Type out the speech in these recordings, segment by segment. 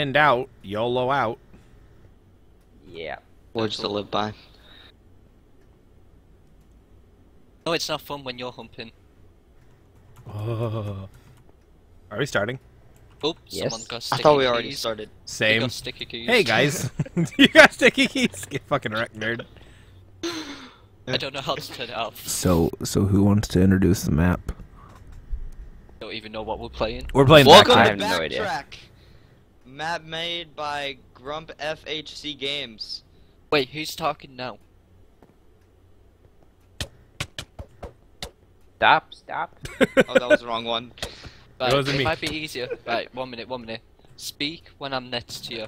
In doubt, YOLO out. Yeah. Words to live by. No, it's not fun when you're humping. Oh. Are we starting? Oh, Yes. someone got I thought we already keys. started. Same. got sticky keys. Hey guys, you got sticky keys? Get fucking wrecked, nerd. I don't know how to turn it off. So, so who wants to introduce the map? Don't even know what we're playing. We're playing Welcome I Backtrack. have to no idea. Backtrack. Map made by Grump FHC Games. Wait, who's talking now? Stop, stop. Oh, that was the wrong one. Right, wasn't it me. might be easier. Right, one minute, one minute. Speak when I'm next to you.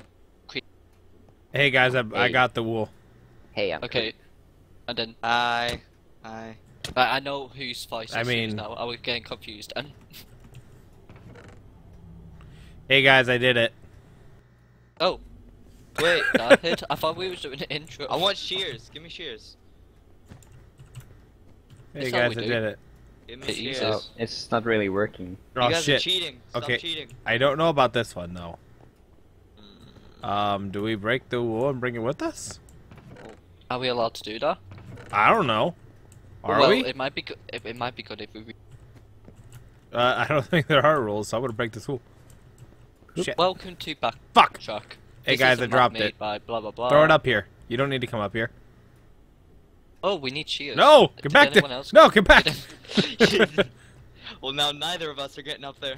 Hey guys, I, I got the wool. Hey, I'm Okay. And then, Hi. Hi. right, I know whose voice I mean- now. I was getting confused. And Hey guys, I did it. Oh, Wait. that hit. I thought we were doing an intro. I want shears. Give me shears. Hey That's how guys, we I do. did it. Give me Hit shears. easy. Oh, it's not really working. Oh you guys shit. are cheating. Stop Okay. cheating. I don't know about this one though. Um, do we break the wool and bring it with us? Are we allowed to do that? I don't know. Are well, we? it might be good. It, it might be good if we. Re- Uh, I don't think there are rules, so I'm gonna break this wool. Shit. Welcome to Backtrack. Fuck! Hey This guys, is a I map dropped made it. By blah blah blah. Throw it up here. You don't need to come up here. Oh, we need shears. No! Get Did back anyone there! else- No, get back! Did- well, now neither of us are getting up there.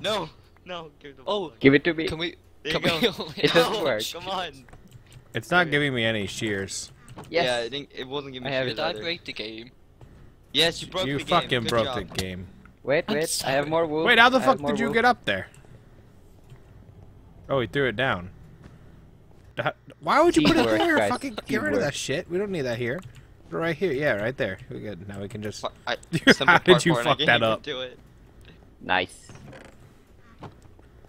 No. No. Give the Oh, Give it to me. Can we? There Can we? It doesn't No, work. Come on. It's not giving me any shears. Yes. Yeah, it, didn't, it wasn't giving me I have shears Did I either. break the game? Yes, you broke you the game. You fucking Good broke job. the game. Wait, wait. I have more wool. Wait, how the I fuck did you wool. get up there? Oh, he threw it down. Why would you put it there? guys, Fucking get rid of that shit. We don't need that here. Right here. Yeah, right there. We good. Now we can just. I, How did you parkour and I fuck that up? Do it. Nice.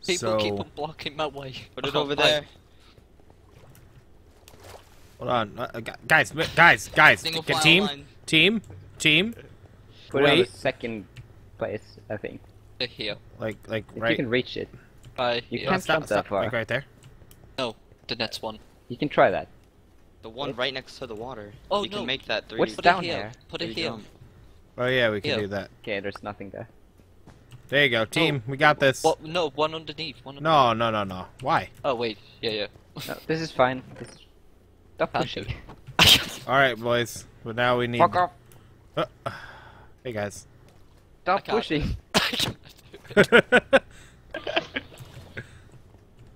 People keep on blocking my way. Put it Oh, over there. hold on, uh, guys, guys, guys. Get team, line. team, team. Put it on the Wait. second place, I think. They're here. Like, like If right. you can reach it, Right You here. can't jump that far. Like right there. No, the next one. you can try that. The one It- right next to the water. Oh, you no. can make that 3D. What's Put down it here. there? Put it here. jump. Oh yeah, we can Yeah. do that. Okay, there's nothing there. There you go, team. we got this. What? No, one underneath. One. Underneath. No, no, no, no. Why? Oh wait. Yeah, yeah. No, this is fine. This is... Stop pushing. All right, boys. But now we need. Fuck off. Uh, hey guys. Stop pushing.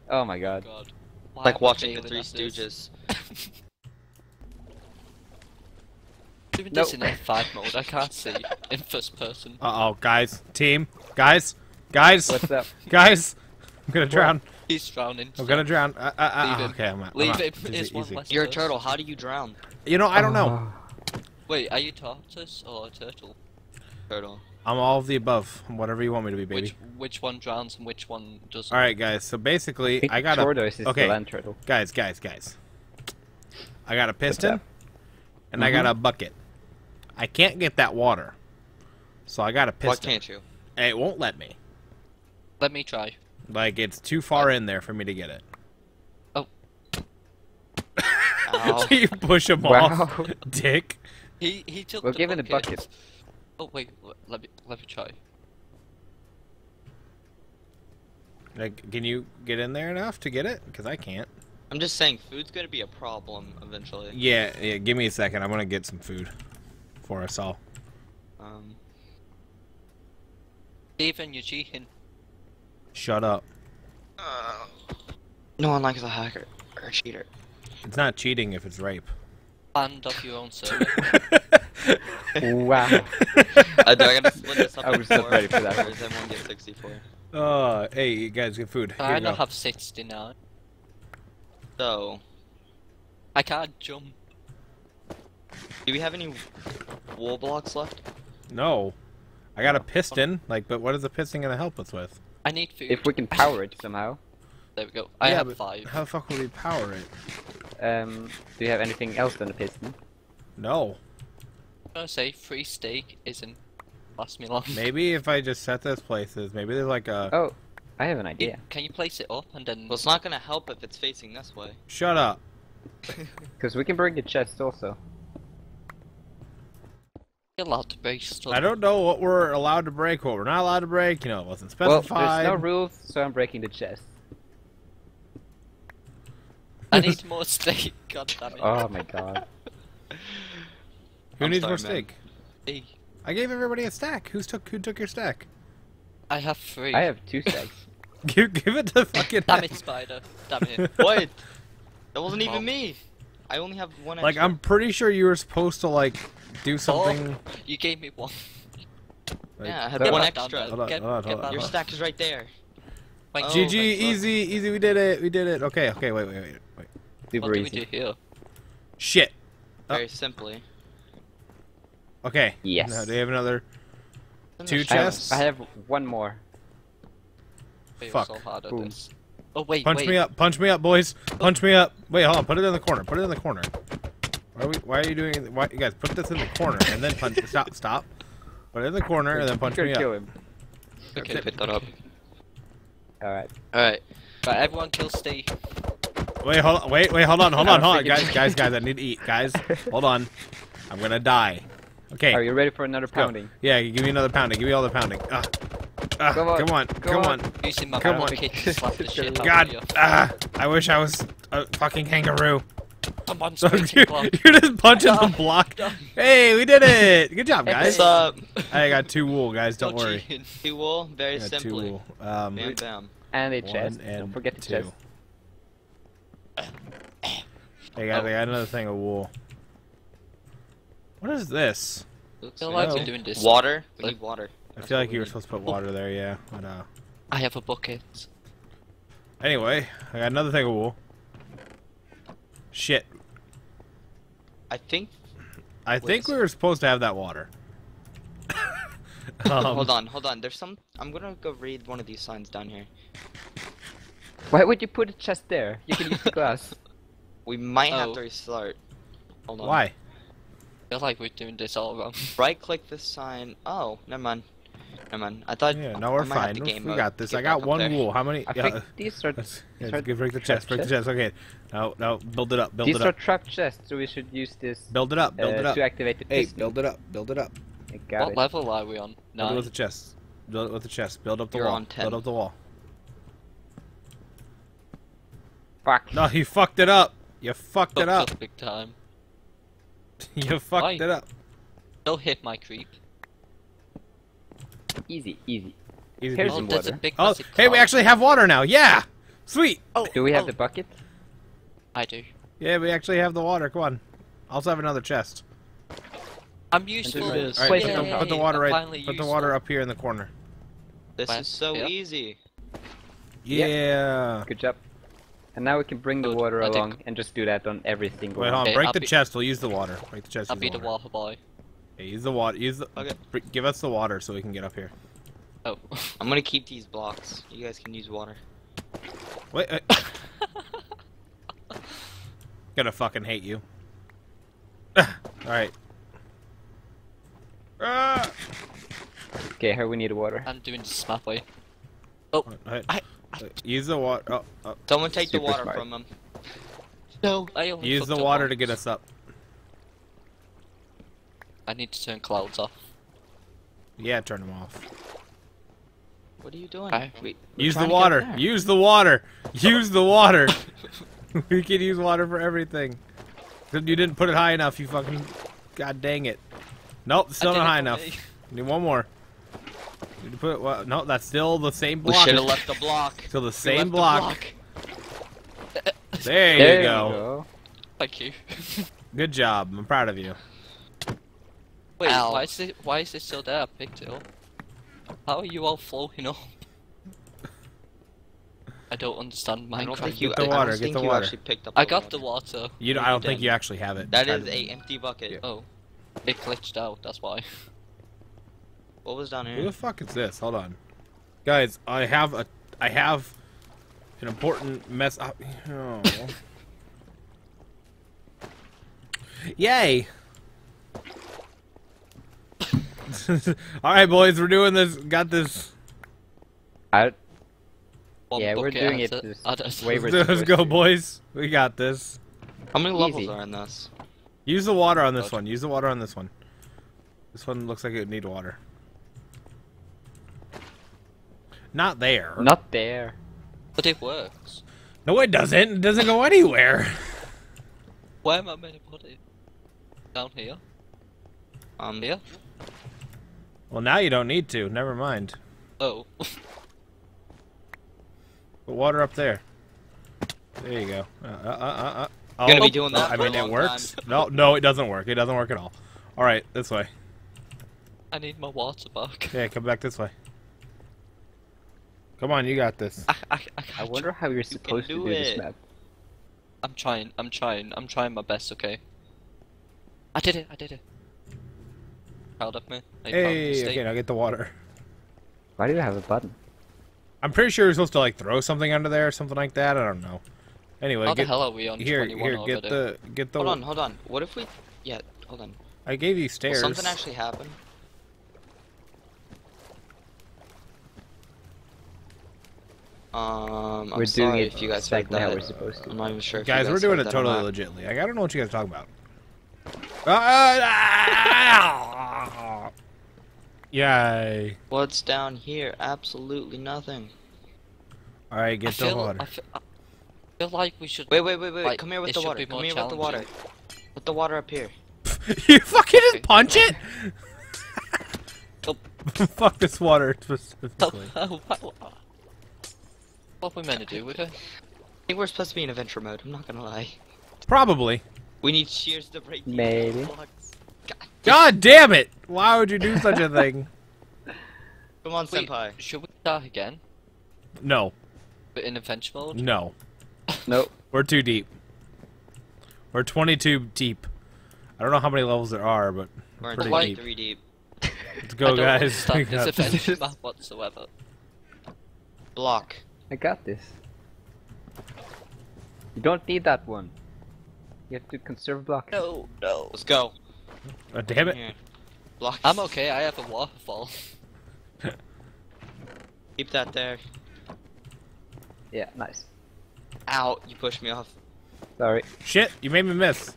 Oh my god. God. Why Like watching the Three at this? Stooges. Doing this Nope. in F5 mode, I can't see in first person. Uh oh, guys, team, guys, guys, What's up? guys. I'm gonna drown. He's drowning. I'm gonna drown. Uh, uh, uh, Leave him. Okay, I'm out. I'm Leave out. him. Easy, It's one easy. less You're a turtle. How do you drown? You know, I don't know. Oh. Wait, are you tortoise or a turtle? Turtle. I'm all of the above. Whatever you want me to be, baby. Which which one drowns and which one doesn't? All right, guys. So basically, think I got a tortoise is okay. the land turtle. guys, guys, guys. I got a piston, up? and I got Mhm. a bucket. I can't get that water, so I got a piston. Why can't you? And it won't let me. Let me try. Like it's too far in there for me to get it. Ow. you push them off, dick. He he took. We'll the give it a bucket. Bucket. Oh wait, let me let me try. Like, can you get in there enough to get it? Because I can't. I'm just saying, food's gonna be a problem eventually. Yeah, yeah. Give me a second. I'm gonna get some food for us all. Um, Steven, you're cheating. Shut up. uh, no one likes a hacker or a cheater. It's not cheating if it's rape. Banned off your own server. wow. Uh, do I gotta split this up I in was not ready for that Or one. does everyone get 64? Oh, hey, you guys, get food. Here I don't go. have 69. So, I can't jump. do we have any wool blocks left? No, I got a piston. Like, but what is the piston gonna help us with? I need food. If we can power it somehow. There we go. I Yeah, have five. How the fuck will we power it? Um, do you have anything else than a piston? No. I'm gonna say free steak isn't last me long. Maybe if I just set those places, maybe there's like a. Oh, I have an You- idea. Can you place it up and then? Well, it's not gonna help if it's facing this way. Shut up. Because we can bring the chest also. You're allowed to break stuff. I don't know what we're allowed to break, what we're not allowed to break. You know, it wasn't specified. Well, there's no rules, so I'm breaking the chest. I need more steak. God damn it. Oh my god. Who I'm needs sorry, more man. steak? Hey, I gave everybody a stack. Who's took who took your stack? I have three. I have two stacks. Give give it to fucking. Damn it, spider. Damn it. What? That wasn't even Well- me. I only have one. Like extra. I'm pretty sure you were supposed to like do something. You gave me one. like- Yeah, I had Get one extra. Hold on, Get- hold on, hold on, Your stack is right there. Thank Oh, GG, my God. easy, easy. We did it. We did it. Okay, okay. Wait, wait, wait, wait. Super What do we easy. do here? Shit. Oh. Very simply. Okay. Yes. Now, do you have another? Two I have, chests? I have one more. Wait, Fuck. So hard Boom. this. Oh wait, Punch wait. me up. Punch me up, boys. Punch me up. Wait, hold on. Put it in the corner. Put it in the corner. Why are we? Why are you doing? Why you guys put this in the corner and then punch? stop. Stop. Put it in the corner and then punch You're me gonna up. kill him. Okay, Pick that up. Alright. All right. Right, everyone kill Steve. Wait, hold on. Wait, wait, hold on, hold on, hold on, guys, guys, guys. I need to eat, guys. Hold on. I'm gonna die. Okay. Are you ready for another go. pounding? Yeah, give me another pounding. Give me all the pounding. Ah. Ah, Come on, come on, come come on. on. Using my Come on. kick to slap the shit out God, you. ah, I wish I was a fucking kangaroo. Come on, So sprinting you're, you're just punching the block. Hey, we did it. Good job, guys. What's guys. up? I got two wool, guys. Don't No worry. Two wool. Very I got two simply. wool. Um, Bam bam. And a one chest. and Don't forget the two. chest. Hey, guys, Oh. I got another thing of wool. What is this? I feel like Hello? we're doing this. Water. We need water. I feel like you were supposed to put water there, yeah. But uh, I have a bucket. anyway, I got another thing of wool. Shit. I think. I think we were supposed to have that water. um, hold on. Hold on. There's some. I'm gonna go read one of these signs down here. Why would you put a chest there? You can use the glass. We might have Oh. to restart. Hold on. Why? I feel like we're doing this all wrong. Right click this sign. Oh, never mind. Never mind. I thought. Yeah, no, we're might fine. to We game we mode got this. get I got one there. wool. How many? I yeah, think these are let's, these yeah, are break the chest. Break the chests. chest. Okay. No, no. Build it up. Build These it are up. trap chests, so we should use this Build it up. Build uh, it up. to activate the Hey, build it up. Build it up. I got What it. level are we on? No. Build it Nine. with the chest. Build it with the chest. Build up the You're wall. on 10. Build up the wall. Fuck. No, you fucked it up. You fucked it up. big time. you fucked Why? it up. Don't hit my creep. Easy, easy. Easy Here's peasy. Oh, some water. big Oh, massive hey, we actually have water now. Yeah. Sweet. Oh, Do we have oh, the bucket? I do. Yeah, we actually have the water. Come on. I also have another chest. I'm useful. this. All right, Place put it the, put the water I'm right. finally Put the water up here in the corner. This Fine. is so Yeah. easy. Yep. Yeah. Good job. And now we can bring the Good. water I did- along and just do that on every single Wait, one. hold on. Okay, Break I'll the be- chest. We'll use the water. Break the chest. I'll be the water. water boy. Yeah, use the water. Use the. Okay. Give us the water so we can get up here. Oh. I'm gonna keep these blocks. You guys can use water. Wait. Uh, gonna fucking hate you. All right. Ah! Okay, here we need water. I'm doing this my way. Oh, Hey, I- Use the water. Oh, oh. Someone take the water smart. from them. no, I only Use the water to get us up. I need to turn clouds off. Yeah, turn them off. What are you doing? Okay. We- we're Use the trying to get water. Use the water. Use the water. we can use water for everything. You didn't put it high enough. You fucking. God dang it. Nope, still not high enough. me. Need one more. Need to put it. Well, no, that's still the same We block. should have left the block. Still the same left the block. There, There you go. Thank you. Good job. I'm proud of you. Wait, Ow. why is it why is it still there? I picked it up. How are you all floating up? I don't understand I don't think you. Get the I- I water, don't get think the you water. actually picked up. I got water. the water. You, when I don't did. think you actually have it. That Try is to- a empty bucket. Yeah. Oh, it glitched out. That's why. What was down here? Who the fuck is this? Hold on, guys. I have a. I have an important mess. Up. Oh. Yay! All right, boys, we're doing this. Got this. I, One Yeah, we're bucket doing it a- this at way we're Let's supposed go, boys. We got this. How many levels Easy. are in this? Use the water on this God. one. Use the water on this one. This one looks like it would need water. Not there. Not there. But it works. No, it doesn't. It doesn't go anywhere. Where am I meant to put it? Down here? Um, Here? Well, now you don't need to. Never mind. Oh. Put water up there. There you go. Uh, uh, uh, uh, uh. Gonna Oh, be doing that I for a mean, it long works. time. No, no, it doesn't work. It doesn't work at all. All right, this way. I need my water back. Yeah, come back this way. Come on, you got this. I, I, I, I wonder how you're supposed to do do this it. map. I'm trying, I'm trying, I'm trying my best, okay? I did it, I did it. Proud of me. I Hey, mistake. okay, now get the water. Why do you have a button? I'm pretty sure you're supposed to like throw something under there or something like that. I don't know. Anyway, How get the hell are we on here, 21 here, already? get the get the. hold on, hold on. What if we? Yeah, hold on. I gave you Will stairs. something actually happen? Um, I'm we're sorry doing it if you guys heard exactly that. we're supposed to. I'm not even sure. If guys, you we're doing it totally legitly. Like, I don't know what you guys are talking about. Ah! Yay! What's down here? Absolutely nothing. All right, I get the feel, water. I feel, I feel like we should. Wait, wait, wait, wait. Like, Come here with the water. Come here with the water. Put the water up here. you fucking just punch it. Fuck this water specifically. What, what are we meant to do with it? I think we're supposed to be in adventure mode. I'm not gonna lie. Probably. We need shears to break Maybe. blocks. God, God damn it! Why would you do such a thing? come on, Wait, senpai. should we start again? No, But in adventure mode? no. Nope. We're too deep. We're 22 deep. I don't know how many levels there are, but We're in pretty Why- deep. 23 deep. Let's I go, don't guys. this got this. adventure map whatsoever. Block. I got this. You don't need that one. You have to conserve block. No, no. Let's go. Oh, damn it. Here. Block. I'm okay, I have a waterfall. Keep that there. Yeah, nice. Ow, you pushed me off. Sorry. Shit, you made me miss.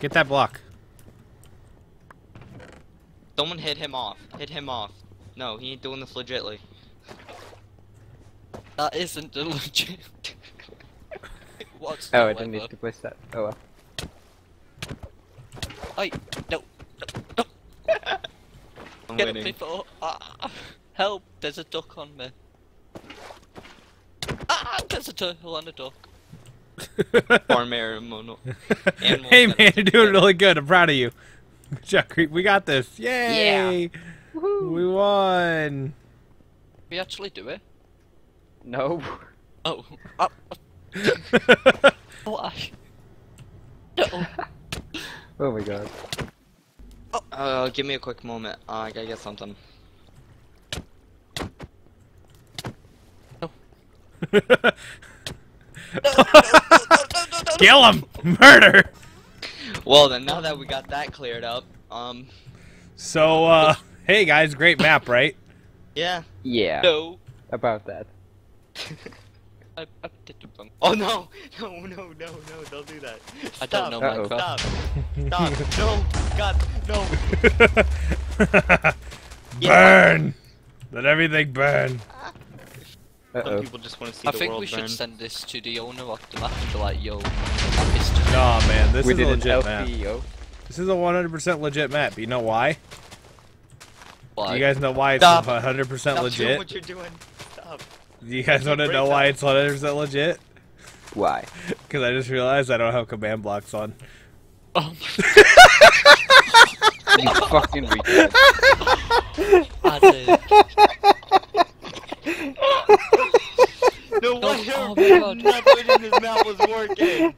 Get that block. Someone hit him off. Hit him off. No, he ain't doing this legitly. That isn't a legit. What's Oh, I didn't need to push that. Oh well. Hey, no, no, no. I'm Get it winning. before. Ah, help! There's a duck on me. Ah, there's a turtle and a duck. Farm animal. Animals hey man, you're doing together. really good. I'm proud of you. Good job, Creep. We got this. Yay! Yeah. We won. We actually do it. No. Oh, ah, why? No. Oh my god. Uh, give me a quick moment. Uh, I gotta get something. Kill him! Murder! Well then, now that we got that cleared up, um, So, uh, hey guys, great map, right? yeah. Yeah. No. About that. I, I did it wrong. Oh no! No, no, no, no! Don't do that. I don't know Uh-oh. Minecraft. Stop! Stop! No! God, no! burn! Let everything burn. Uh Some oh. people just want to see I the think world we should burn. send this to the owner of the map and be like, yo, map is to Nah, man, this We is did a legit map. This is a 100% legit map. You know why? why? You guys know why it's Stop. 100% Stop doing legit? what you're doing. Stop. You guys want to know why it's 100% legit? Why? Because I just realized I don't have command blocks on. Oh my You fucking retard. my god. No Oh, oh my God. nothing in this map was working.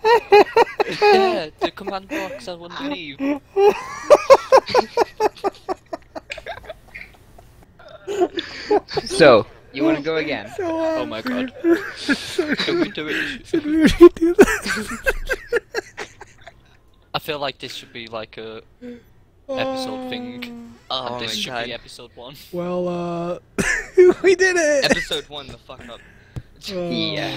yeah, the command blocks are underneath. So, you wanna go again? Oh my god. Can we do it? Should we really do this? I feel like this should be like a episode thing. Oh and this my should god. be episode one. Well, uh, we did it. Episode one, the fuck up. Yeah.